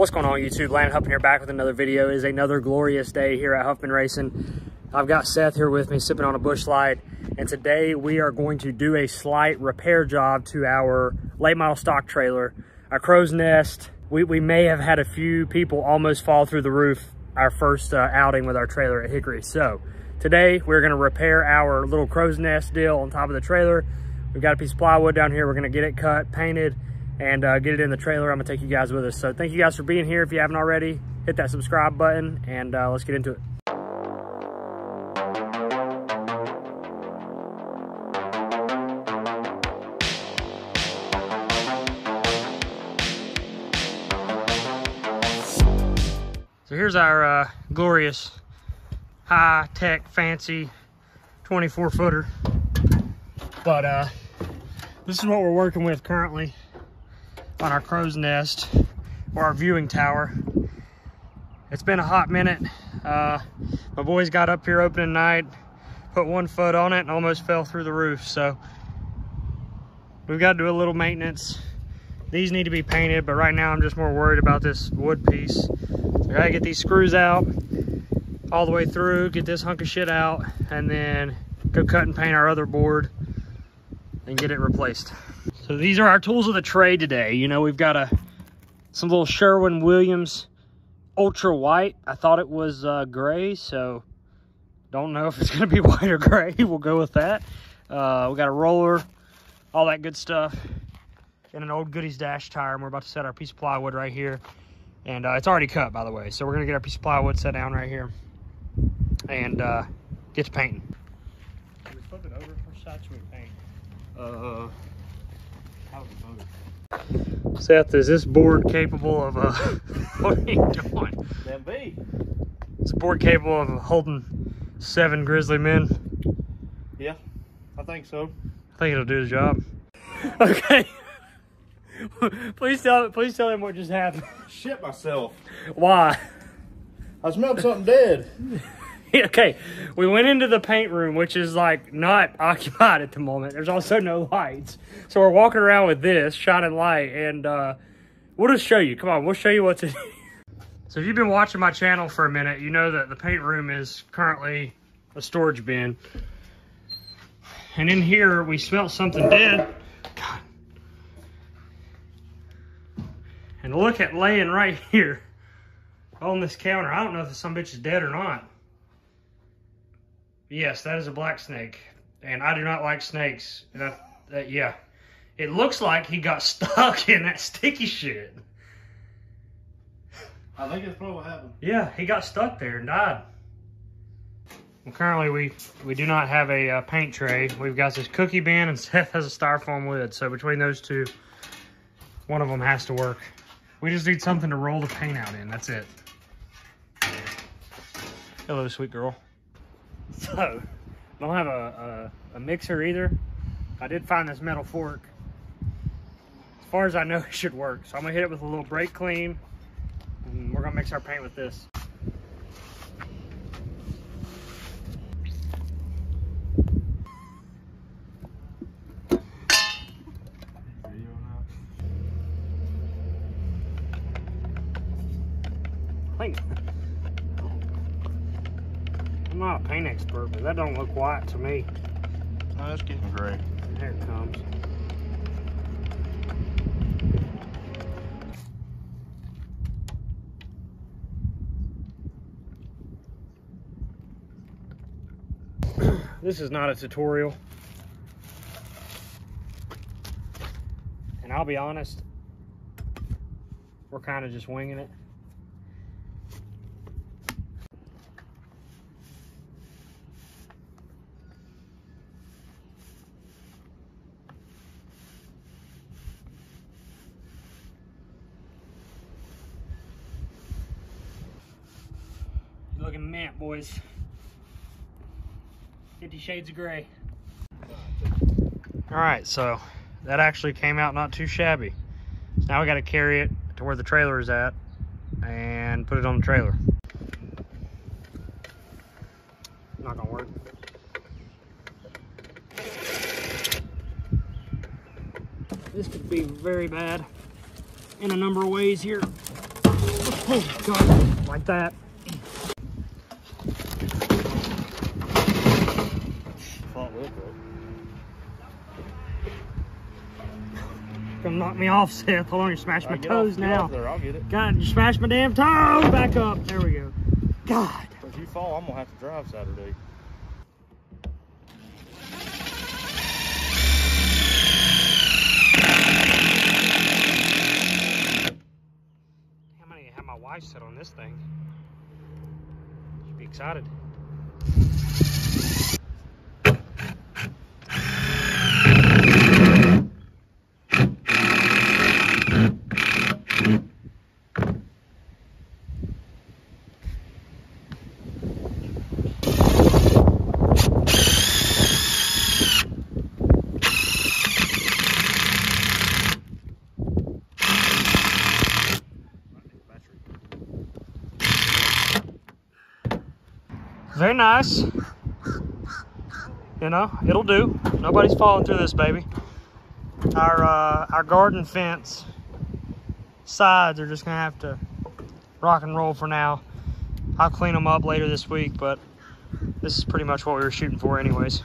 What's going on YouTube? Landon Huffman here back with another video. It is another glorious day here at Huffman Racing. I've got Seth here with me sipping on a Busch Light and today we are going to do a slight repair job to our late model stock trailer. Our crow's nest, we, we may have had a few people almost fall through the roof our first uh, outing with our trailer at Hickory. So today we're gonna repair our little crow's nest deal on top of the trailer. We've got a piece of plywood down here. We're gonna get it cut, painted, and uh, get it in the trailer. I'm gonna take you guys with us. So thank you guys for being here. If you haven't already, hit that subscribe button and uh, let's get into it. So here's our uh, glorious high-tech fancy 24 footer. But uh, this is what we're working with currently on our crow's nest or our viewing tower. It's been a hot minute. Uh, my boys got up here opening night, put one foot on it and almost fell through the roof. So we've got to do a little maintenance. These need to be painted, but right now I'm just more worried about this wood piece. I gotta get these screws out all the way through, get this hunk of shit out, and then go cut and paint our other board and get it replaced. So these are our tools of the trade today. You know, we've got a some little Sherwin-Williams Ultra White. I thought it was uh, gray, so don't know if it's gonna be white or gray. we'll go with that. Uh, we got a roller, all that good stuff, and an old Goodies dash tire. And we're about to set our piece of plywood right here. And uh, it's already cut, by the way. So we're gonna get our piece of plywood set down right here and uh, get to painting. Can we flip it over for side so we paint? Uh, Seth, is this board capable of, uh, what are you doing? Then B. Is the board capable of holding seven grizzly men? Yeah, I think so. I think it'll do the job. Okay. please tell, please tell him what just happened. Shit myself. Why? I smelled something dead. okay, we went into the paint room, which is like not occupied at the moment. There's also no lights. So we're walking around with this shining light and uh, we'll just show you. Come on, we'll show you what's in So if you've been watching my channel for a minute, you know that the paint room is currently a storage bin. And in here, we smelled something dead. God. And look at laying right here on this counter. I don't know if this some bitch is dead or not. Yes, that is a black snake. And I do not like snakes. And I, that, yeah. It looks like he got stuck in that sticky shit. I think that's probably what happened. Yeah, he got stuck there and died. Well, currently we, we do not have a uh, paint tray. We've got this cookie bin and Seth has a styrofoam lid. So between those two, one of them has to work. We just need something to roll the paint out in. That's it. Hello, sweet girl. So, I don't have a, a, a, mixer either. I did find this metal fork. As far as I know, it should work. So I'm gonna hit it with a little brake clean. And we're gonna mix our paint with this. I'm not a paint expert, but that don't look white to me. No, it's getting gray. Here it comes. this is not a tutorial. And I'll be honest, we're kind of just winging it. Boys. 50 shades of gray. All right, so that actually came out not too shabby. So now we got to carry it to where the trailer is at and put it on the trailer. Not gonna work. This could be very bad in a number of ways here. Oh, God. Like that. Gonna knock me off, Seth. Hold on, you smash my toes now. There, I'll get it. God, you smashed my damn toe. Back up. There we go. God. If you fall, I'm gonna have to drive Saturday. How many have my wife set on this thing? She'd be excited. Very nice. You know, it'll do. Nobody's falling through this baby. Our uh, our garden fence sides are just gonna have to rock and roll for now. I'll clean them up later this week, but this is pretty much what we were shooting for anyways.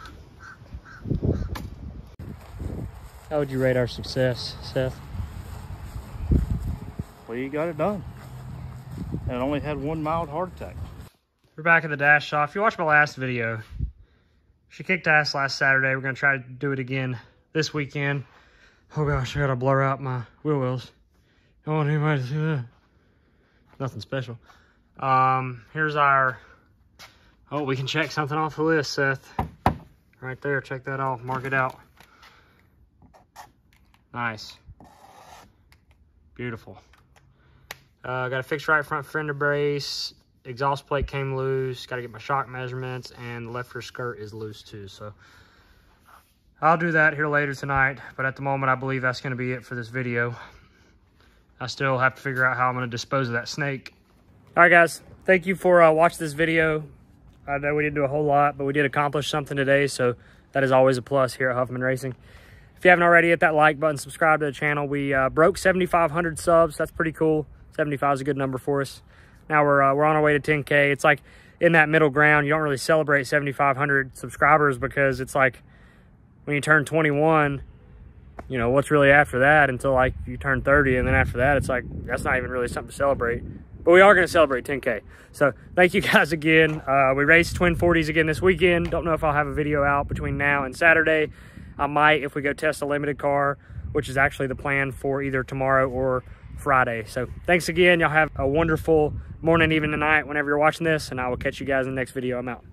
How would you rate our success, Seth? You got it done. And only had one mild heart attack. We're back at the dash shop. If you watched my last video, she kicked ass last Saturday. We're gonna try to do it again this weekend. Oh gosh, I gotta blur out my wheel wells. Don't want anybody to see that. Nothing special. Um, here's our, oh, we can check something off the list, Seth. Right there, check that off, mark it out. Nice. Beautiful. Uh, got a fixed right front fender brace, exhaust plate came loose. Got to get my shock measurements, and the left rear skirt is loose too. So I'll do that here later tonight. But at the moment, I believe that's going to be it for this video. I still have to figure out how I'm going to dispose of that snake. All right, guys. Thank you for uh, watching this video. I know we didn't do a whole lot, but we did accomplish something today. So that is always a plus here at Huffman Racing. If you haven't already, hit that like button, subscribe to the channel. We uh, broke 7,500 subs. That's pretty cool. 75 is a good number for us. Now we're uh, we're on our way to 10k. It's like in that middle ground. You don't really celebrate 7,500 subscribers because it's like when you turn 21, you know what's really after that until like you turn 30, and then after that, it's like that's not even really something to celebrate. But we are going to celebrate 10k. So thank you guys again. Uh, we raced twin 40s again this weekend. Don't know if I'll have a video out between now and Saturday. I might if we go test a limited car, which is actually the plan for either tomorrow or Friday. So thanks again. Y'all have a wonderful morning, even tonight, whenever you're watching this, and I will catch you guys in the next video. I'm out.